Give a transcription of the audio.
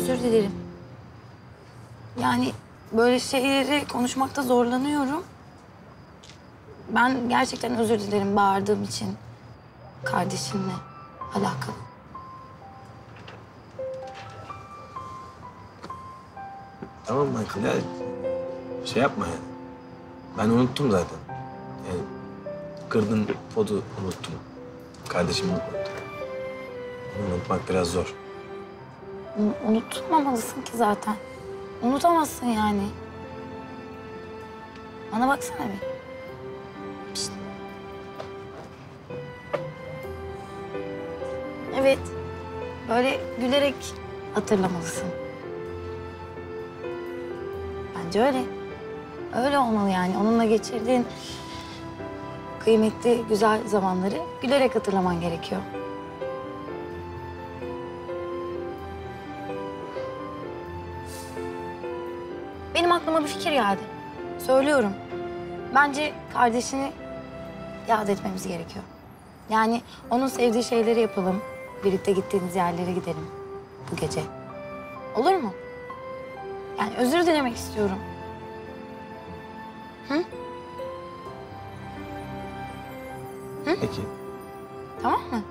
özür dilerim. Yani böyle şeyleri konuşmakta zorlanıyorum. Ben gerçekten özür dilerim bağırdığım için. Kardeşimle alakalı. Tamam Michael ya. Şey yapma yani. Ben unuttum zaten. Yani kırdın podu unuttum. Kardeşimi unuttum. Unutmak biraz zor. Un- Unutmamalısın ki zaten. Unutamazsın yani. Bana baksana bir. Pişt. Evet. Böyle gülerek hatırlamalısın. Bence öyle. Öyle olmalı yani. Onunla geçirdiğin kıymetli, güzel zamanları gülerek hatırlaman gerekiyor. Benim aklıma bir fikir geldi. Söylüyorum. Bence kardeşini yad etmemiz gerekiyor. Yani onun sevdiği şeyleri yapalım. Birlikte gittiğiniz yerlere gidelim bu gece. Olur mu? Yani özür dilemek istiyorum. Peki. Tamam mı?